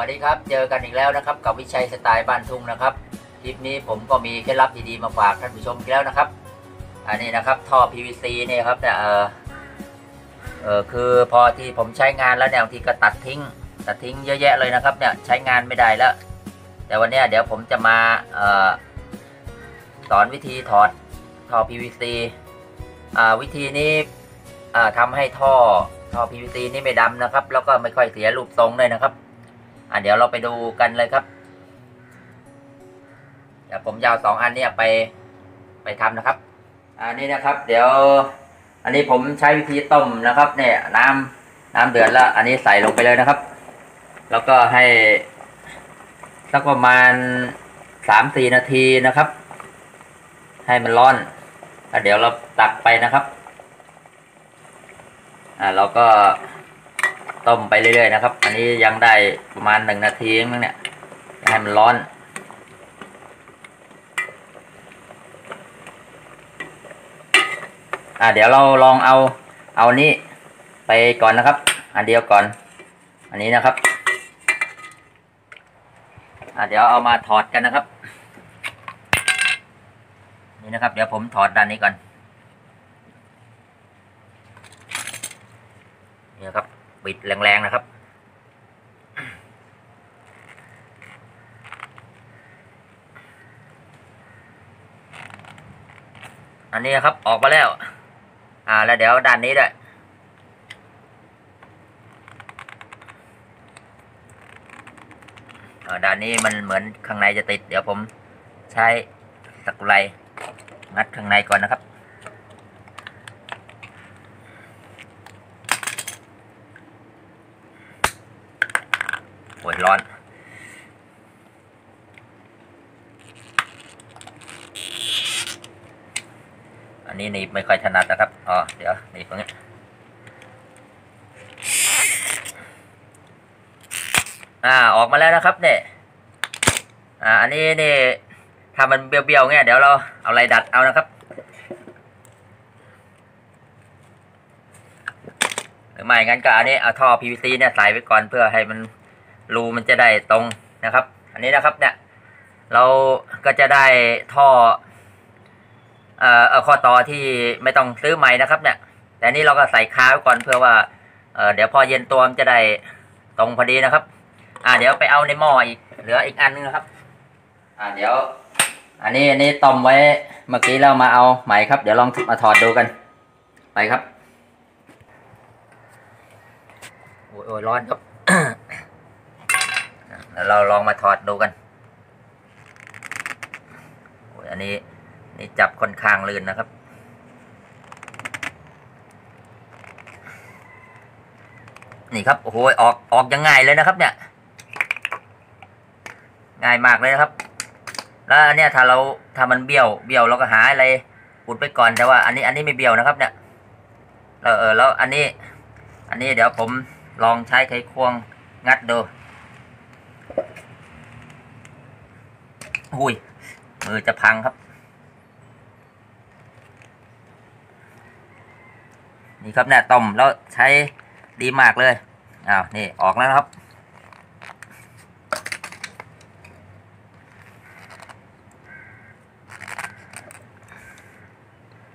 สวัสดีครับ เจอกันอีกแล้วนะครับ กับวิชัยสไตล์บ้านทุ่งนะครับ คลิปนี้ผมก็มีเคล็ดลับดีๆมาฝากท่านผู้ชมแล้วนะครับ อันนี้นะครับท่อ PVC เนี่ยครับเนี่ยเออเออคือพอที่ผมใช้งานแล้วเนี่ยบางทีก็ตัดทิ้ง ตัดทิ้งเยอะแยะเลยนะครับเนี่ยใช้งานไม่ได้แล้ว แต่วันนี้เดี๋ยวผมจะมาเออสอนวิธีถอดท่อ PVC อ่าวิธีนี้อ่าทำให้ท่อท่อ PVC นี่ไม่ดำนะครับ แล้วก็ไม่ค่อยเสียรูปทรงเลยนะครับ อะเดี๋ยวเราไปดูกันเลยครับเดี๋ยวผมยาวสองอันเนี้ยไปไปทำนะครับ อันนี้นะครับ เดี๋ยว อันนี้ผมใช้วิธีต้มนะครับ เนี่ยน้ำน้ำเดือดแล้ว อันนี้ใส่ลงไปเลยนะครับ แล้วก็ให้สักประมาณสามสี่นาทีนะครับ ให้มันร้อนแล้วเดี๋ยวเราตักไปนะครับ อ่าเราก็ ต้มไปเรื่อยๆนะครับ อันนี้ยังได้ประมาณหนึ่งนาทีเองเนี่ยให้มันร้อน อ่าเดี๋ยวเราลองเอาเอานี้ไปก่อนนะครับ อันเดียวก่อน อันนี้นะครับ อ่าเดี๋ยวเอามาถอดกันนะครับ นี่นะครับ เดี๋ยวผมถอดด้านนี้ก่อนนะครั บิดแรงๆนะครับ อันนี้ครับออกมาแล้ว อ่าแล้วเดี๋ยวด้านนี้ด้วยอ่าด้านนี้มันเหมือนข้างในจะติด เดี๋ยวผมใช้ตะกไลงัดข้างในก่อนนะครับ โอ้ยร้อน อันนี้นีไม่ค่อยถนัดนะครับ อ๋อ เดี๋ยวนีตรงนี้อ่าออกมาแล้วนะครับเนี่ยอ่าอันนี้นี่ถ้ามันเบี้ยวๆเงี้ยเดี๋ยวเราเอาอะไรดัดเอานะครับหรือไม่งั้นก็อันนี้เอาท่อ PVC เนี่ยใส่ไว้ก่อนเพื่อให้มัน รูมันจะได้ตรงนะครับ อันนี้นะครับเนี่ยเราก็จะได้ท่อเอ่อข้อต่อที่ไม่ต้องซื้อใหม่นะครับเนี่ยแต่อันนี้เราก็ใส่ค้าไว้ก่อนเพื่อว่าเเดี๋ยวพอเย็นตัวมันจะได้ตรงพอดีนะครับ อ่าเดี๋ยวไปเอาในหม้ออีกเหลืออีกอันนึงนะครับ อ่าเดี๋ยว อันนี้อันนี้ต้มไว้เมื่อกี้เรามาเอาใหม่ครับ เดี๋ยวลองมาถอดดูกัน ไปครับโอ้ยโอ้ยร้อนครับแล้ เราลองมาถอดดูกันอ้ยอันนี้นี่จับค่อนข้างลื่นนะครับ นี่ครับโอ้โหออกออกยังไงเลยนะครับ เนี่ยง่ายมากเลยนะครับ แล้วอันเนี้ยถ้าเราถ้ามันเบี้ยวเบี้ยวเราก็หาอะไรอุดไปก่อนแต่ว่า อันนี้อันนี้ไม่เบี้ยวนะครับ เนี่ยเออเออแล้วอันนี้ อันนี้เดี๋ยวผมลองใช้ไขควงงัดดู หุยมือจะพังครับ นี่ครับเนี่ยต้มแล้วใช้ดีมากเลย อ้าว นี่ ออกแล้วครับ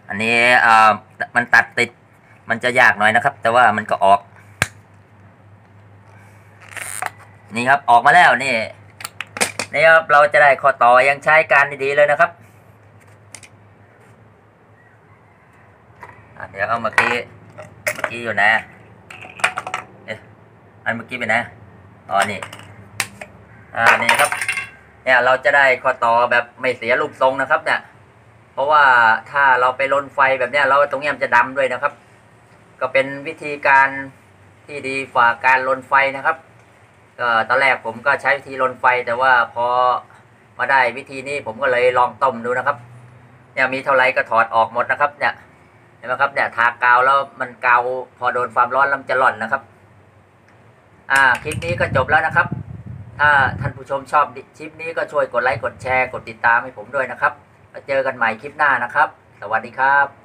อันนี้อ่ามันตัดติด มันจะยากหน่อยนะครับ แต่ว่ามันก็ออก นี่ครับออกมาแล้วนี่นี่ครับเราจะได้ข้อต่อยังใช้การดีๆเลยนะครับเดี๋ยวเอาเมื่อกี้เมื่อกี้อยู่นะเอ๊ะอันเมื่อกี้ไปนะอ๋อนี่อ่านี่ครับเนี่ยเราจะได้ข้อต่อแบบไม่เสียรูปทรงนะครับ เนี่ย เพราะว่าถ้าเราไปลนไฟแบบเนี้ยเราตรงเนี้ยมันจะดำด้วยนะครับ ก็เป็นวิธีการที่ดีฝ่าการลนไฟนะครับ ก็ตอนแรกผมก็ใช้วิธีลนไฟแต่ว่าพอมาได้วิธีนี้ผมก็เลยลองต้มดูนะครับเนี่ยมีเท่าไรก็ถอดออกหมดนะครับ เนี่ยเห็นไหมครับเนี่ยทากาวแล้วมันกาวพอโดนความร้อนแล้วมันจะหล่อนนะครับ อ่าคลิปนี้ก็จบแล้วนะครับ ถ้าท่านผู้ชมชอบคลิปนี้ก็ช่วยกดไลค์กดแชร์กดติดตามให้ผมด้วยนะครับแล้วเจอกันใหม่คลิปหน้านะครับ สวัสดีครับ